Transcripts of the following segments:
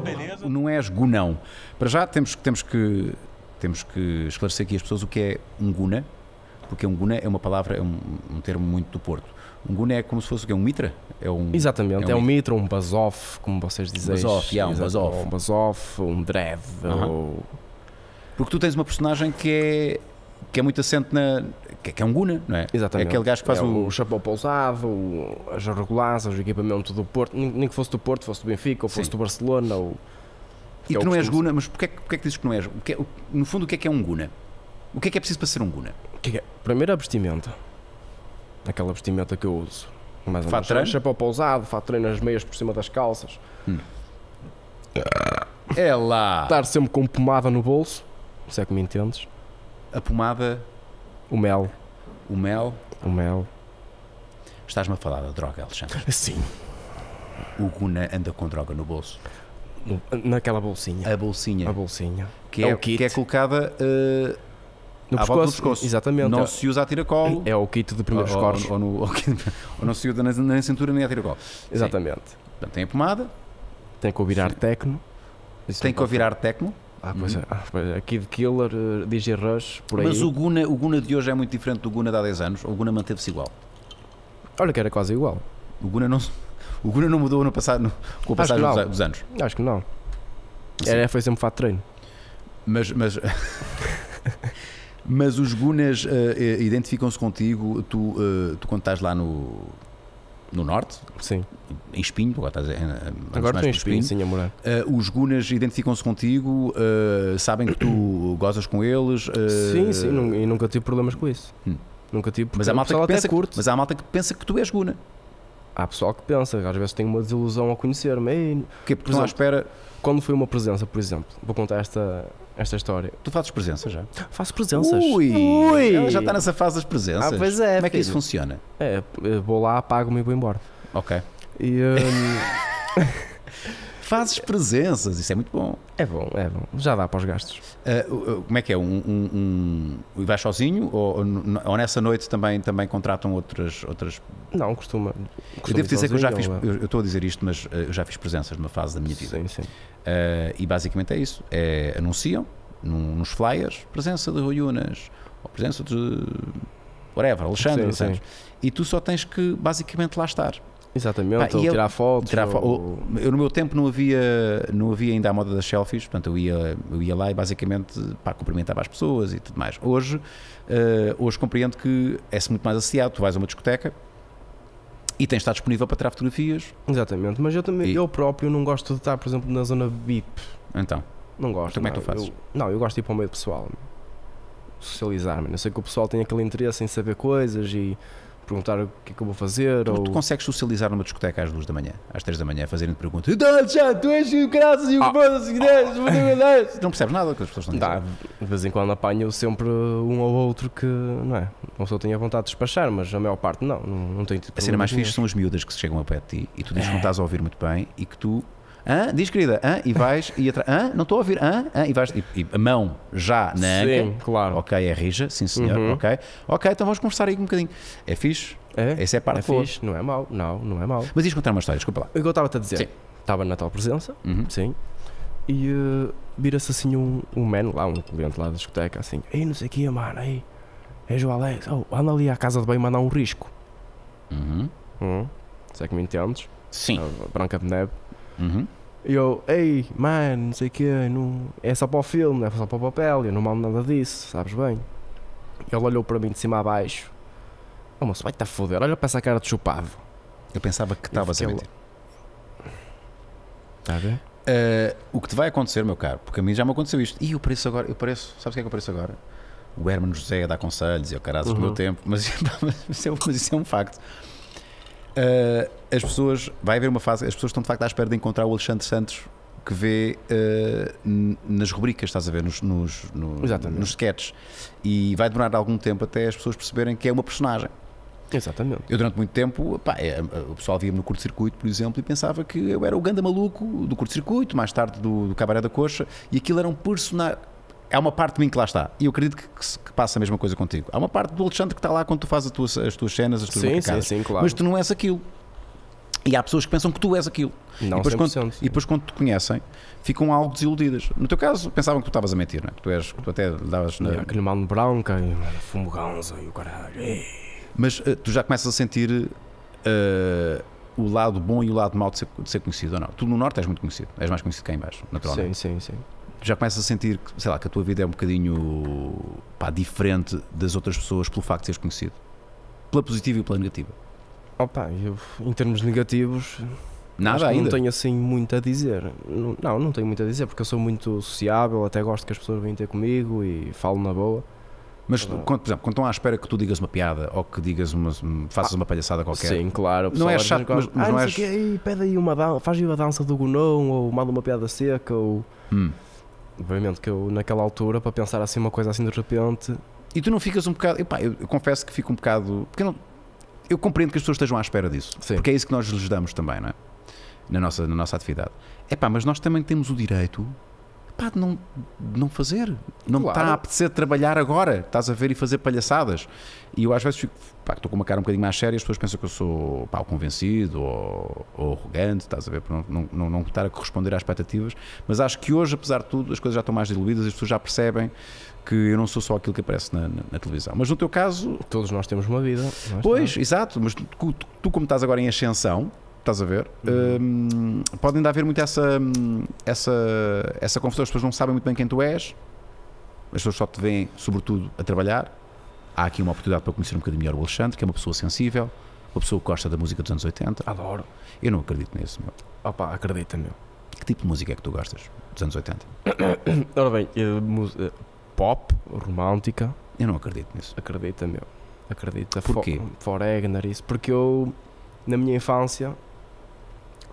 beleza. não és gunão. Para já temos, que- temos, que, temos que esclarecer aqui as pessoas o que é um guna, porque um guna é uma palavra, é um, um termo muito do Porto. Um guna é como se fosse o quê? um mitra? É um, Exatamente, É é um um, mitra, um basoff, como vocês dizem. Basoff, yeah, um basoff. Um basoff, um dread, Aham. ou... Porque tu tens uma personagem que é, que é muito assente na. que, que é um guna, não é? Exatamente. É aquele gajo que faz É o. o chapéu pousado, o- as regulaças, o equipamento do Porto, nem nem que fosse do Porto, fosse do Benfica, ou fosse Sim. do Barcelona, ou... E é o não és guna, mas porquê, é que- porquê é que dizes que não és? Que é- no fundo, o que é que é um guna? O que é que é preciso para ser um guna? É? Primeiro a vestimenta. Aquela vestimenta que eu uso. Mais Fato treino? Chapéu pousado, fato treino, as meias por cima das calças. É lá! Estar sempre com pomada no bolso, se é que me entendes. A pomada, O mel, o mel. o mel. Estás-me a falar da droga, Alexandre. Sim. O guna anda com droga no bolso. No- naquela bolsinha. A bolsinha, A bolsinha. que, é é, o kit. que é colocada uh, No à do pescoço. Exatamente. Não é, se usa a tiracolo. é o kit de primeiros ou, ou, ou, no- ou, não se usa nem na cintura nem a tiracolo. Exatamente. Portanto, tem a pomada, Tem que ouvir ar techno. Isso tem que ouvir ar tecno. Ah, pois é. Ah, pois é. Aqui de Killer, eh, DJ Rush, por aí. Mas o guna, o guna de hoje é muito diferente do guna de há 10 anos. O guna manteve-se igual. Olha que era quase igual. O Guna não, o Guna não mudou no passado, no- com o passar dos, dos anos. Acho que não. Era, foi sempre fato de treino. Mas, mas, mas os Gunas eh, identificam-se contigo. Tu, eh, tu, quando estás lá no, no norte, Sim. em Espinho, agora estás em, Agora estou em por espinho, sim, eh, os Gunas identificam-se contigo, eh, sabem que tu gozas com eles. eh, Sim, sim, e nunca tive problemas com isso. Hum. Nunca tive, Mas há, malta que pensa que, curte. mas há malta que pensa que tu és Guna. Há pessoal que pensa, às vezes tenho uma desilusão a conhecer-me. Ei, Porque, porque Por estão à exemplo, espera. Quando foi uma presença, por exemplo, vou contar esta, esta história. Tu fazes presença já. Faço presenças. Ui, Ui! ela já está nessa fase das presenças. Ah, pois é, Como é que isso filho. funciona? É, eu vou lá, apago-me e vou embora. Ok. E, hum, Fazes presenças, isso é muito bom. é bom, é bom. Já dá para os gastos. Uh, uh, como é que é? Um, um, um- vais sozinho ou, ou nessa noite também, também contratam outras. outras... Não, costuma. Eu costuma devo dizer que eu já fiz. ou- Eu eu estou a dizer isto, mas uh, eu já fiz presenças numa fase da minha vida. Sim, sim. Ah, e basicamente é isso. É, anunciam num- nos flyers presença de Rui Unas ou presença de. whatever, Alexandre. Sim, sim. E tu só tens que basicamente lá estar. Exatamente, Pá, ou tirar fotos. Tirar ou- Eu no meu tempo não havia, não havia ainda a moda das selfies, portanto eu ia, eu ia lá e basicamente pá, cumprimentava as pessoas e tudo mais. Hoje, eh, hoje compreendo que é-se muito mais associado, tu vais a uma discoteca e tens de estar disponível para tirar fotografias, Exatamente, mas eu também, E- eu próprio não gosto de estar, por exemplo, na zona VIP. então. Não gosto. Como é que não. tu fazes? Eu- não, eu gosto de ir para o meio pessoal. Socializar, mano. Eu sei que o pessoal tem aquele interesse em saber coisas e perguntar o que é que eu vou fazer. Tu, ou... tu consegues socializar numa discoteca às duas da manhã, às três da manhã, fazerem-te perguntas. Então, Alexandre, tu és o graças e o Ah. que Não percebes nada que as pessoas estão a dizer. de vez em quando apanho sempre um ou outro que, não é? Uma pessoa tem a vontade de despachar, mas a maior parte não, não, não tem tido A cena mais fixe são as miúdas que se chegam a pé de ti e tu dizes que não estás a ouvir muito bem e que tu. Hã? Diz querida, hã? E vais e atrás. Hã? Não estou a ouvir, hã? Hã? E vais. E, e a mão já na anca. Sim, claro. Ok, é rija, sim senhor, Uhum. ok. Ok, então vamos conversar aí um bocadinho. É fixe. É, Essa é a parte é boa. fixe, não é mau, não, não é mau. Mas ias contar uma história, desculpa lá. O que eu estava-te a dizer, Sim. estava na tal presença, Uhum. sim, e eh, vira-se assim um, um man lá, um cliente lá da discoteca, assim, ei, não sei o que, mano, ei, és o Alex, oh, anda ali à casa de bem mandar um risco. Uhum. Hum, se é que me entendes, Sim. a Branca de Neve. Uhum. E eu, ei, mano, não sei o que, não, é só para o filme, não é só para o papel, eu não mando nada disso, sabes bem. Ele olhou para mim de cima a baixo, oh moço, vai-te a foder, olha para essa cara de chupado. Eu pensava que estavas a mentir. Está a ver? Uh, o que te vai acontecer, meu caro, porque a mim já me aconteceu isto. E eu pareço agora, eu pareço, sabes o que é que eu pareço agora? O Hermano José dar conselhos e o caras do Uhum. meu tempo, mas, mas é, mas isso é um facto. Uh, as pessoas, vai haver uma fase, as pessoas estão de facto à espera de encontrar o Alexandre Santos que vê uh, nas rubricas, estás a ver, nos, nos, no- Exatamente. nos sketches. E vai demorar algum tempo até as pessoas perceberem que é uma personagem. Exatamente. Eu durante muito tempo, pá, é, o pessoal via-me no curto-circuito, por exemplo, e pensava que eu era o ganda maluco do curto-circuito, mais tarde do, do Cabaré da Coxa, e aquilo era um personagem. Há uma parte de mim que lá está, e eu acredito que, que que passa a mesma coisa contigo. Há uma parte do Alexandre que está lá quando tu fazes tua- as tuas cenas, as tuas Sim, sim, sim, claro. mas tu não és aquilo. E há pessoas que pensam que tu és aquilo. Não, e, depois 100%. quando, e depois quando te conhecem, ficam algo desiludidas. No teu caso, pensavam que tu estavas a mentir, não é? Que tu, és, que tu até davas na... E aquele mano branca e fumo ganza e o caralho. Mas eh, tu já começas a sentir eh, o lado bom e o lado mau de ser, de ser conhecido ou não? Tu no Norte és muito conhecido, és mais conhecido que cá em baixo, naturalmente. Sim, sim, sim. Já começas a sentir que, sei lá, que a tua vida é um bocadinho pá, diferente das outras pessoas pelo facto de seres conhecido. Pela positiva e pela negativa. Opa, eu, em termos negativos, Nada que ainda. não tenho assim muito a dizer. Não, não, não tenho muito a dizer porque eu sou muito sociável, até gosto que as pessoas venham ter comigo e falo na boa. Mas, quando, por exemplo, quando estão à espera que tu digas uma piada ou que digas uma, faças uma palhaçada qualquer, Sim, claro. Não é chato, mas- mas ah, não não és- "Ei, pede aí uma dança, faz aí a dança do Gonão ou manda uma piada seca ou... Hum. Obviamente que eu naquela altura para pensar assim uma coisa assim de repente E tu não ficas um bocado. Epá, eu, eu confesso que fico um bocado. Porque eu, não- eu compreendo que as pessoas estejam à espera disso. Sim. Porque é isso que nós lhes damos também, não é? Na nossa, na nossa atividade. Epá, mas nós também temos o direito de não, não fazer. Não Claro. está a apetecer trabalhar agora. Estás a ver e fazer palhaçadas. E eu às vezes fico. Pá, estou com uma cara um bocadinho mais séria. As pessoas pensam que eu sou pá, convencido ou, ou arrogante. Estás a ver? Por não, não, não, não estar a corresponder às expectativas. Mas acho que hoje, apesar de tudo, as coisas já estão mais diluídas. As pessoas já percebem que eu não sou só aquilo que aparece na, na- na televisão. Mas no teu caso, todos nós temos uma vida. é? pois, exato, mas tu, tu- tu como estás agora em ascensão, estás a ver, hum, pode ainda haver muito essa, hum, essa, essa confusão. As pessoas não sabem muito bem quem tu és, as pessoas só te veem, sobretudo, a trabalhar. Há aqui uma oportunidade para conhecer um bocadinho melhor o Alexandre, que é uma pessoa sensível, uma pessoa que gosta da música dos anos 80. Adoro. Eu não acredito nisso, meu. Opa, acredita, meu. Que tipo de música é que tu gostas dos anos 80? Ora bem, eh, mus- eh, pop, romântica, Eu não acredito nisso. acredita, meu. Acredita. Porquê? For, Foregner, isso. Porque eu, na minha infância,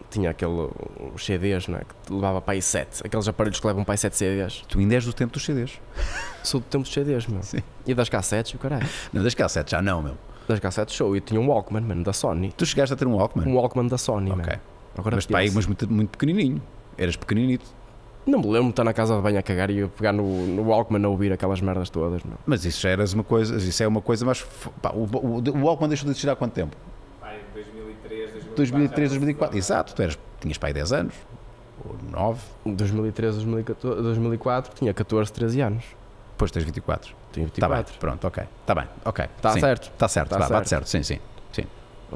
tinha aquele os CDs, não é? Que levava para aí 7. Aqueles aparelhos que levam para aí 7 CDs. Tu ainda és do tempo dos CDs. Sou do tempo dos CDs, meu. Sim. E das cassetes, o caralho. Não, das cassetes já não, meu. Das cassetes, show. E tinha um Walkman, mano, da Sony. Tu chegaste a ter um Walkman? Um Walkman da Sony, ok. Agora Mas pá, aí, mas muito, muito pequenininho. Eras pequeninito. Não me lembro de estar na casa de banho a cagar e eu pegar no, no Walkman a ouvir aquelas merdas todas, meu. Mas isso já eras uma coisa, isso é uma coisa, mas pá, o, o, o Walkman deixou de existir há quanto tempo? Pai, 2003, 2004. 2003, já 2004. Exato, tu eras, tinhas pai 10 anos, ou 9, 2003, 2014, 2004, tinha 14, 13 anos. depois tens 24. Tinha Está bem, 24. pronto, ok. Está bem, ok. Está Sim, certo. Está certo, Tá bate certo. certo, sim, sim.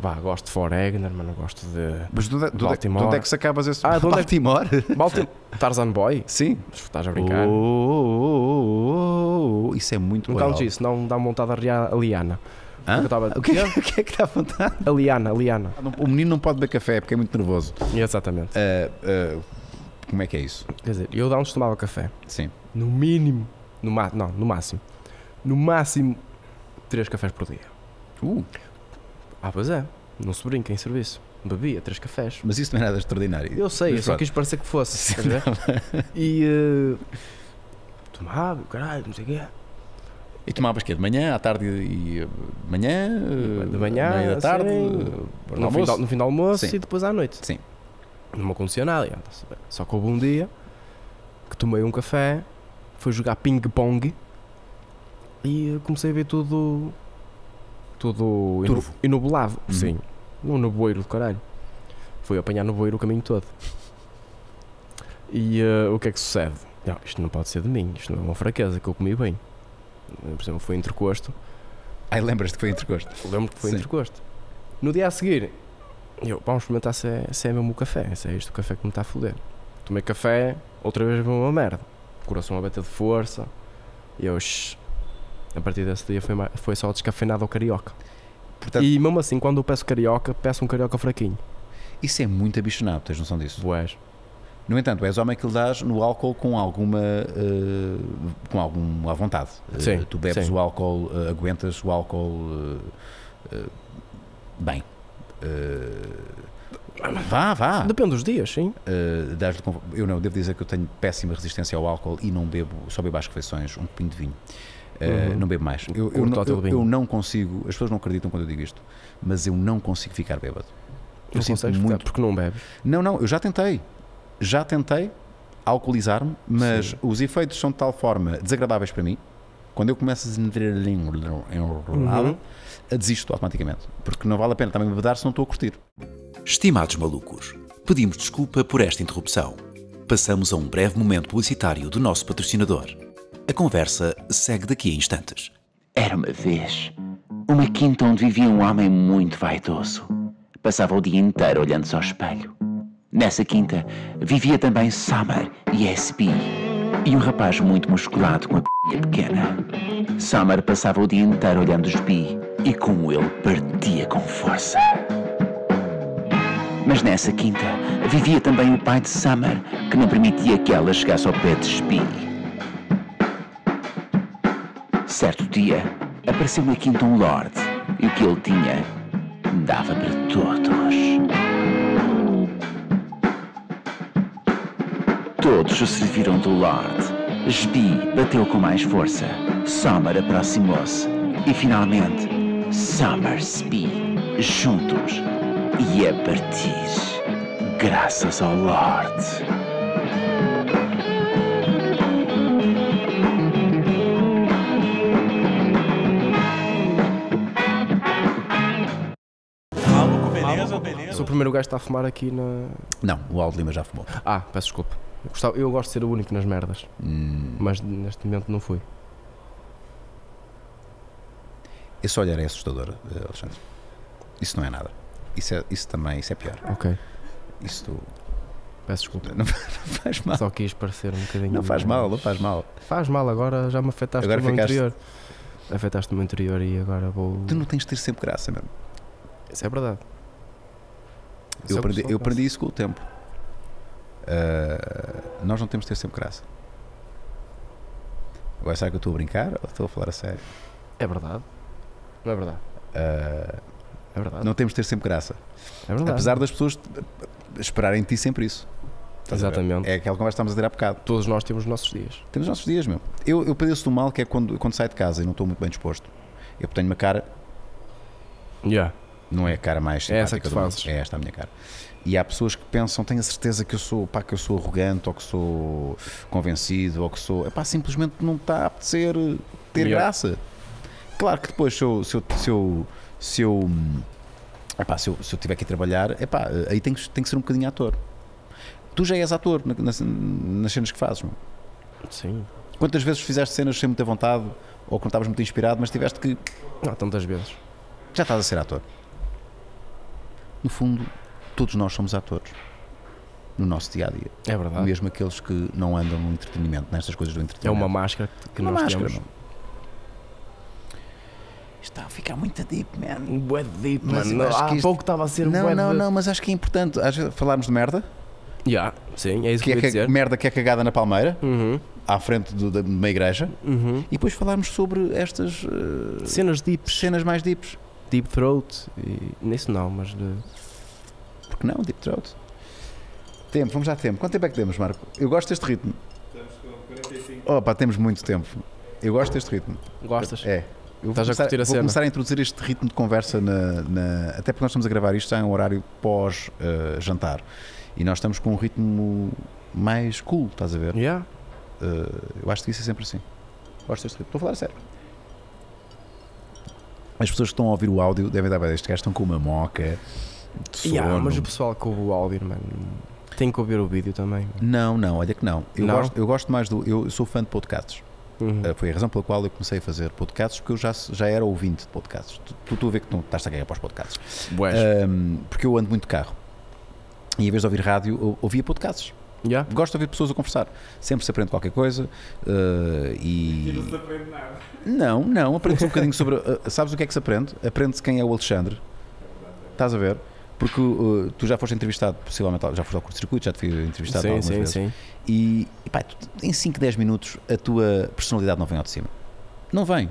Pá, gosto de Foregner, mano, gosto de. Mas de onde, de onde, de Baltimore. onde é que se acabas esse. Ah, é que- Baltimore? Baltimore. Tarzan Boy? Sim. Estás a brincar? Oh, oh, oh, oh, Isso é muito Não legal. cales isso, não dá de arriar a liana. Hã? Eu tava- O que, é- o que é que está a vontade? A liana, a liana. O menino não pode beber café porque é muito nervoso. Exatamente. Ah, ah, como é que é isso? Quer dizer, eu de antes tomava café. Sim. No mínimo. No ma não, no máximo. No máximo, 3 cafés por dia. Uh, Ah, pois é. Não se brinca em serviço. Bebia 3 cafés. mas isso não é nada extraordinário. Eu sei, eu Mas só pronto. quis parecer que fosse. ver? e. eh, tomava, caralho, não sei o quê. E tomavas quê? De manhã, à tarde e. e, de manhã? eh, De manhã, meio da tarde? sim. eh, No fim, do, no fim do almoço Sim. e depois à noite. Sim. Não me acontecia nada. bem. Só que houve um dia que tomei um café, fui jogar ping-pong e eh, comecei a ver tudo. Tudo Turvo. inubulado. Uhum. Sim. Um nevoeiro do caralho. Fui apanhar nevoeiro o caminho todo. E eh, o que é que sucede? Não, isto não pode ser de mim, isto não é uma fraqueza que eu comi bem. Por exemplo, foi entrecosto. Ai, lembras-te que foi entrecosto? Lembro que foi Sim. entrecosto. No dia a seguir, eu, vamos experimentar se é, se é mesmo o café, se é isto o café que me está a foder. Tomei café, outra vez veio uma merda. Coração a bater de força. E eu, shh, a partir desse dia foi, foi só descafeinado ao carioca. Portanto, E mesmo assim, quando eu peço carioca, peço um carioca fraquinho. isso é muito abichonado, tens noção disso? Boés. No entanto, és homem que lhe dás no álcool com alguma. eh, com alguma vontade. Eh, Sim, tu bebes sim. o álcool, eh, aguentas o álcool. bem. Vá, vá. Depende dos dias, sim. Uh, eu não, devo dizer que eu tenho péssima resistência ao álcool e não bebo, só bebo às refeições um copinho de vinho. Uh, Uhum. Não bebo mais. Eu, eu, não, eu- eu não consigo, as pessoas não acreditam quando eu digo isto, mas eu não consigo ficar bêbado. Eu Não sinto muito. porque não bebes. Não, não, eu já tentei. Já tentei alcoolizar-me, mas Sim. os efeitos são de tal forma desagradáveis para mim. Quando eu começo a sentir enrolado, Uhum. desisto automaticamente. Porque não vale a pena também bebedar se não estou a curtir. Estimados malucos, pedimos desculpa por esta interrupção. Passamos a um breve momento publicitário do nosso patrocinador. A conversa segue daqui a instantes. Era uma vez uma quinta onde vivia um homem muito vaidoso. Passava o dia inteiro olhando-se ao espelho. Nessa quinta vivia também Summer e SB e um rapaz muito musculado com a pequena. Summer passava o dia inteiro olhando os bi e como ele partia com força. Mas nessa quinta vivia também o pai de Summer, que não permitia que ela chegasse ao pé de Spi. Certo dia, apareceu na quinta um Lord e o que ele tinha dava para todos. Todos se serviram do Lord. Sbi bateu com mais força. Summer aproximou-se. E finalmente, Summer Sbi, juntos e a partir, graças ao Lord. Maluco, beleza, beleza. Sou o primeiro gajo que está a fumar aqui na. Não, o Aldo Lima já fumou. Ah, peço desculpa. Eu, gostava- eu gosto de ser o único nas merdas, Hum, mas neste momento não fui. esse olhar é assustador, eh, Alexandre. Isso não é nada. Isso, é, isso também isso é pior. Ok, Isso tu- peço desculpa. não, não faz mal. Só quis parecer um bocadinho. Não faz mal, não faz mal. Faz mal, agora já me afetaste Agora o meu ficaste- interior. Afetaste o meu interior e agora vou. Tu não tens de ter sempre graça, mesmo. Isso é verdade. Isso Eu é aprendi, eu aprendi isso com o tempo. Ah, nós não temos de ter sempre graça. Agora será que eu estou a brincar ou estou a falar a sério? É verdade. Não é verdade. Ah, É verdade. não temos de ter sempre graça. é verdade. Apesar das pessoas esperarem de ti sempre isso. Exatamente. É aquela conversa que estamos a ter há bocado. Todos nós temos os nossos dias. Temos os nossos dias, meu. Eu, eu padeço do mal que é quando, quando saio de casa e não estou muito bem disposto. Eu tenho uma cara, Yeah. não é a cara mais É essa simpática que tu fazes. É esta a minha cara. E há pessoas que pensam, têm a certeza que eu sou, pá, que eu sou arrogante ou que sou convencido ou que sou. Epá, simplesmente não está a apetecer ter Yeah. graça. Claro que depois, se eu. Se eu, se eu, se eu, epá, se eu, se eu tiver que ir trabalhar, epá, aí tem, que- tem que ser um bocadinho ator. Tu já és ator na- nas, nas cenas que fazes, meu. Sim. Quantas vezes fizeste cenas sem muita vontade ou quando estavas muito inspirado, mas tiveste que. Não, tantas vezes. Já estás a ser ator. No fundo, todos nós somos atores. No nosso dia a dia. É verdade. Mesmo aqueles que não andam no entretenimento, nestas coisas do É entretenimento. uma máscara que- Uma nós máscara, temos. meu. Está a ficar muito deep, man. Um bué de deep, Mas mano. acho Há que isto- pouco estava a ser um Não, bué não, de... não, mas acho que é importante às vezes, falarmos de merda, Yeah, sim, é isso que que, é eu ia ca- dizer. merda que é cagada na palmeira, Uhum, à frente do- de uma igreja, uhum. e depois falarmos sobre estas eh, Cenas deeps. cenas mais deeps. Deep throat. E... Nisso não, mas... De... Porque não, deep throat. Tempo, vamos já a tempo. Quanto tempo é que temos, Marco? Eu gosto deste ritmo. Estamos com 45. Opa, temos muito tempo. Eu gosto deste ritmo. Gostas? É. Eu vou Estás a começar, curtir a vou cena? começar a introduzir este ritmo de conversa na, na- até porque nós estamos a gravar isto já em um horário pós-jantar e nós estamos com um ritmo mais cool, estás a ver? Yeah. Uh, eu acho que isso é sempre assim. Gosto deste ritmo. Estou a falar a sério. As pessoas que estão a ouvir o áudio devem dar bem. Estes gajos estão com uma moca. Yeah, mas o pessoal que ouve o áudio, mano, tem que ouvir o vídeo também. Não, não, olha que não. Eu, Não? Gosto, eu gosto mais do. Eu sou fã de podcasts. Uhum. Uh, foi a razão pela qual eu comecei a fazer podcasts, porque eu já, já era ouvinte de podcasts. Tu, tu, tu a ver que não estás a cagar para os podcasts. Um, porque eu ando muito de carro. E em vez de ouvir rádio, eu ouvia podcasts. Yeah. Gosto de ouvir pessoas a conversar. Sempre se aprende qualquer coisa. uh, E não e. se aprende nada. Não, não, aprende-se um bocadinho sobre. uh, sabes o que é que se aprende? Aprende-se quem é o Alexandre. Estás a ver? Porque uh, tu já foste entrevistado, possivelmente, já foste ao curto-circuito, já te fui entrevistado Sim, algumas sim, vezes. sim. E, e pá, tu- em 5, 10 minutos a tua personalidade não vem ao de cima. Não vem.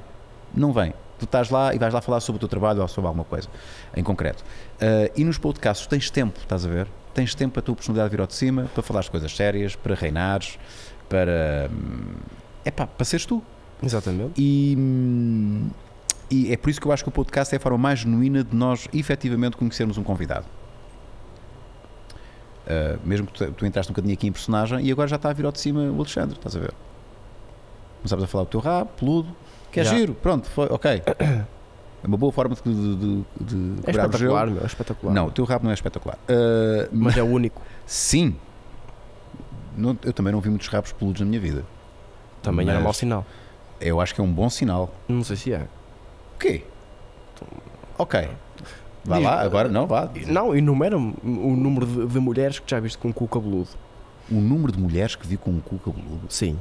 Não vem. Tu estás lá e vais lá falar sobre o teu trabalho ou sobre alguma coisa em concreto. Uh, e nos podcasts tens tempo, estás a ver? Tens tempo para a tua personalidade vir ao de cima, para falar de coisas sérias, para reinares, para. É pá, para seres tu. Exatamente. E, hum, e é por isso que eu acho que o podcast é a forma mais genuína de nós efetivamente conhecermos um convidado. Uh, mesmo que tu, tu entraste um bocadinho aqui em personagem e agora já está a vir ao de cima o Alexandre, estás a ver? Começámos a falar do teu rabo, peludo, que é giro, pronto, foi, ok. É uma boa forma de, de, de, de É o espetacular, meu, é espetacular. Não, o teu rabo não é espetacular. Uh, Mas é o único. Sim. Não- eu também não vi muitos rabos peludos na minha vida. Também era Mas- mau sinal. Eu acho que é um bom sinal. Não sei se é. O quê? Ok. Vá Diz- lá, agora não, vá. Não, enumera-me o número de, de mulheres que já viste com cu cabeludo. O número de mulheres que vi com um cu cabeludo. Sim.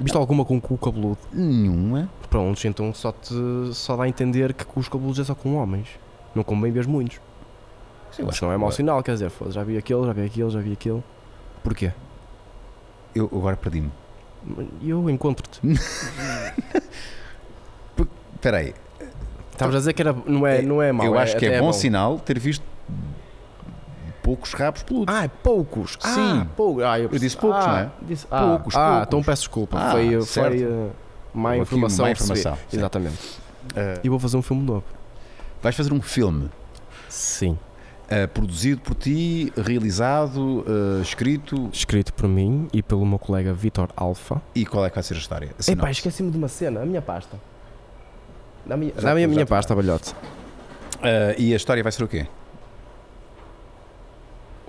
Viste alguma com cu cabeludo? Nenhuma. Prontos, então só, te, só dá a entender que cus cabeludos é só com homens. Não com bem ver muitos. Eu Isso não é mau sinal, quer dizer, já vi aquele, já vi aquele, já vi aquele. Porquê? Eu agora perdi-me. Eu encontro-te. Espera aí. Estavas a dizer que era, não, é, não é mau. eu acho que até é bom, sinal ter visto poucos rabos peludos. Ah, é poucos. Ah, Sim. poucos. Ah, eu, Eu disse poucos, ah, não é? Disse, ah, Poucos, Ah, poucos. então peço desculpa. Ah, foi certo. foi uh, má informação. má informação. Exatamente. Uh, E vou fazer um filme novo. vais fazer um filme Sim. uh, produzido por ti, realizado, uh, escrito. Escrito por mim e pelo meu colega Vitor Alfa. E qual é que vai ser a história? Epá, esqueci-me de uma cena. A minha pasta. Dá-me dá-me a minha pasta, balhote. Uh, e a história vai ser o quê?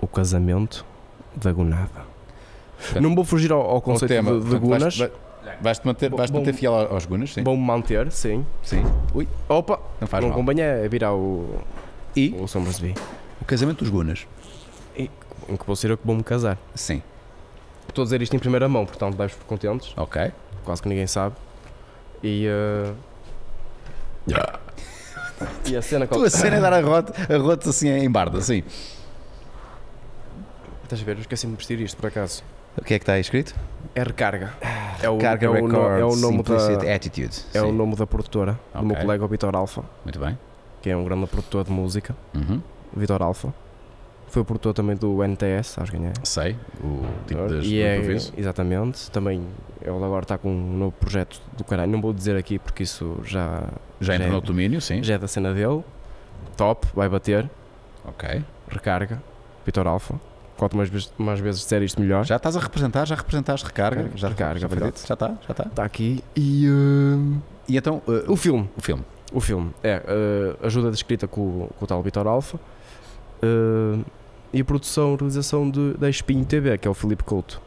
O casamento da Gonada. Não vou fugir ao, ao conceito tema, de, de portanto, vais- Gunas. vai- Vais-te manter, Bom- vais bom- manter fiel aos Gunas, sim? Vou-me manter, sim. sim. Ui, Opa, não faz não mal. convém é virar o, E o Somersby. o casamento dos Gunas. Em que vou ser eu que vou-me casar. Sim. Estou a dizer isto em primeira mão, portanto deves por contentes. Ok. Quase que ninguém sabe. E. uh, E a cena Tu a cena é dar a rota, a rota assim em barda, sim. Estás a ver? Eu esqueci-me de vestir isto por acaso. O que é que está aí escrito? É recarga. É o, Carga é o, no- Records, é o nome da, Attitude. é o Sim. nome da produtora, do meu colega o Vitor Alfa, Muito bem. que é um grande produtor de música. Uhum. Vitor Alfa. Foi o produtor também do NTS, sabes quem é? Sei. O tipo das, e é, exatamente, também ele agora está com um novo projeto do caralho, não vou dizer aqui porque isso já, Já entrou é- no domínio, sim. já é da cena dele, top, vai bater, Ok. recarga, Vitor Alfa, quanto mais vezes, mais vezes disser isto melhor, Já estás a representar, já representaste recarga. Recarga, já recarga, já verdade. Já está, já está. está aqui, e uh, E então, uh, o filme, o filme. o filme, é uh, ajuda de escrita com, com o tal Vitor Alfa, uh, e a produção e realização de, da Espinho TV, que é o Filipe Couto.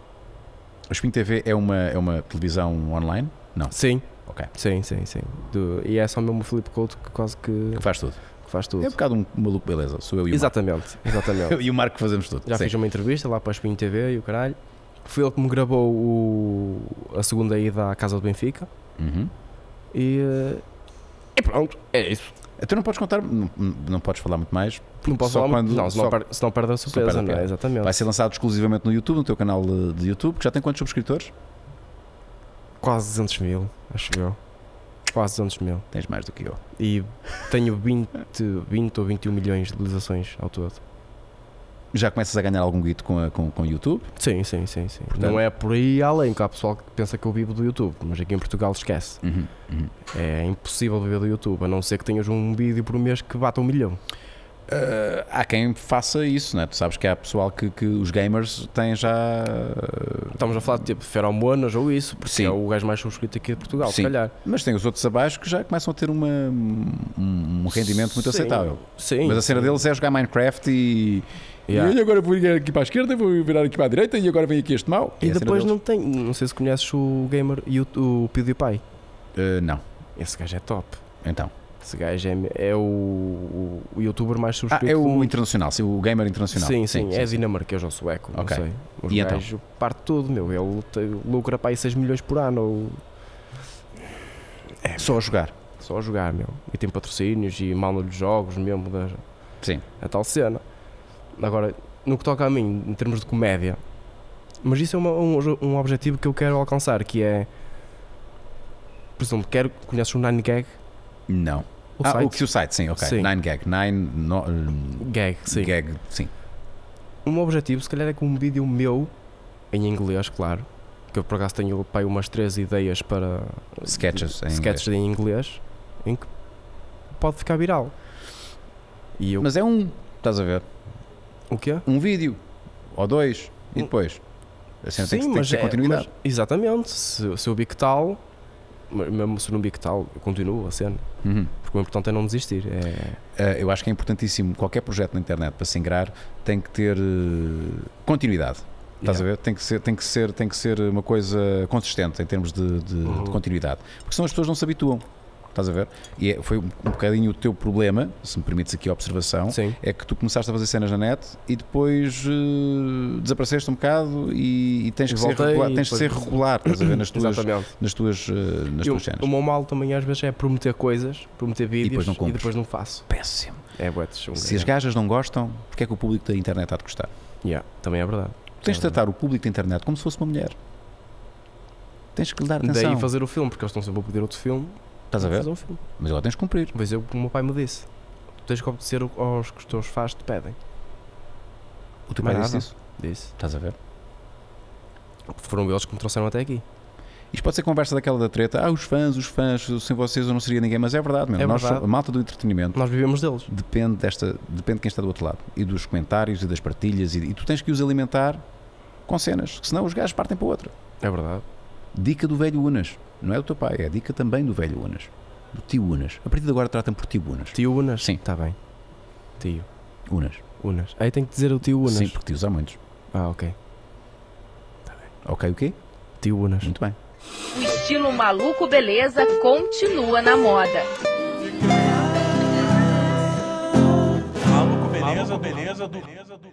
O Spin TV é uma, é uma televisão online? Não. Sim, Ok. sim, sim, sim, Do- e é só mesmo o Filipe Couto que quase que, Que faz tudo. que faz tudo. É um bocado um maluco, beleza. Sou eu e o Exatamente, exatamente. Marco. Eu e o Marco que fazemos tudo. Já Sim. fiz uma entrevista lá para a Espinho TV e o caralho. Foi ele que me gravou o- a segunda ida à casa do Benfica. Uhum. E, eh, e pronto, é isso. Tu não podes contar, não, não podes falar muito mais. Não posso Só falar muito- quando- não, senão, só- per, senão perde a surpresa, perde a não é? Exatamente. Vai ser lançado exclusivamente no YouTube, no teu canal de de YouTube, que já tem quantos subscritores? Quase 200 mil, acho eu. Quase 200 mil. Tens mais do que eu. E tenho 20, 20 ou 21 milhões de visualizações ao todo. Já começas a ganhar algum guito com, a- com, com o YouTube? Sim, sim, sim, sim. Portanto- Não é por aí além, que há pessoal que pensa que eu vivo do YouTube, mas aqui em Portugal esquece. Uhum, uhum. É impossível viver do YouTube, a não ser que tenhas um vídeo por mês que bata um milhão. Uh, há quem faça isso, né? Tu sabes que há pessoal que, que os gamers têm já. uh, Estamos a falar de tipo feromonas ou isso, porque Sim. é o gajo mais subscrito aqui de Portugal, Sim. se calhar. Mas tem os outros abaixo que já começam a ter uma, um, um rendimento muito Sim, aceitável. Sim. Mas a cena deles é jogar Minecraft e. Yeah. E agora vou virar aqui para a esquerda, vou virar aqui para a direita e agora vem aqui este mau. E É depois não tem, não sei se conheces o gamer e o, o PewDiePie. Uh, não. Esse gajo é top. Então. Esse gajo é, é o, o, o youtuber mais Ah, subscrito é do o internacional, sim, o gamer internacional. Sim, sim, é dinamarquês ou sueco, Ok. não sei. O E então? gajo parte tudo, meu. Ele te- lucra para aí 6 milhões por ano. É só a jogar. Só a jogar, meu. E tem patrocínios e de jogos mesmo da, Sim. a tal cena. Agora, no que toca a mim, em termos de comédia, mas isso é uma- um, um objetivo que eu quero alcançar, que é, por exemplo, quero, conheces o Nine Gag? Não. O ah, site? o que o site, sim, ok. Sim. Nine gag. Nine no, Gag, sim. gag, sim. O meu objetivo, se calhar, é com um vídeo meu, em inglês, claro, que eu por acaso tenho pai, umas três ideias para Sketches em sketches em inglês, em que pode ficar viral. E eu, Mas é um, estás a ver? O quê? Um vídeo. Ou dois. E depois. A cena tem que, tem que ter é- continuidade. mas- exatamente. Se, se eu vi que tal, Mesmo se não vi que tal, eu continuo a cena. Uhum. Porque o importante é não desistir. É, Eh, eu acho que é importantíssimo qualquer projeto na internet para se ingrar tem que ter eh, continuidade. Estás Yeah. a ver? Tem que, ser, tem, que ser, tem que ser uma coisa consistente em termos de, de- Uhum. de continuidade. Porque senão as pessoas não se habituam. Estás a ver? E é- foi um, um bocadinho o teu problema, se me permites aqui a observação, Sim. é que tu começaste a fazer cenas na net e depois eh, desapareceste um bocado e, e tens, E que ser regular, e tens de ser regular, estás a ver? Nas tuas, nas tuas, eh, nas E tuas cenas. o meu mal também às vezes é prometer coisas, prometer vídeos depois não e cumpres. depois não faço. Péssimo. É bué de Se as é. gajas não gostam, porque é que o público da internet há de gostar? Yeah, também é verdade. Tu tens de É tratar o público da internet como se fosse uma mulher. Tens que lhe dar atenção. Daí fazer o filme, porque eles estão sempre a pedir outro filme. Estás a ver? Fazer um filme. Mas agora tens de cumprir. Vou dizer o meu pai me disse. Tu tens que obedecer aos que os teus fãs te pedem. O teu Mais pai disse nada. isso. Disse. Estás a ver? Foram eles que me trouxeram até aqui. Isto pode ser conversa daquela da treta. Ah, os fãs, os fãs, sem vocês eu não seria ninguém. Mas é verdade, mesmo. É Nós, verdade. a malta do entretenimento Nós vivemos deles. depende, desta, depende de quem está do outro lado. E dos comentários e das partilhas. E, e tu tens que os alimentar com cenas. Senão os gajos partem para outra. É verdade. Dica do velho Unas. Não é do teu pai, é a dica também do velho Unas. Do tio Unas. A partir de agora tratam por tio Unas. Tio Unas? Sim. Está bem. Tio. Unas. Unas. Aí tem que dizer o tio Unas. Sim, porque tios há muitos. Ah, ok. Ok, o quê? Tio Unas. Muito bem. O estilo maluco beleza continua na moda. Maluco, beleza, beleza, beleza do